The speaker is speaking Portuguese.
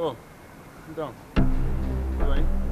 Oh, Então. Tudo bem?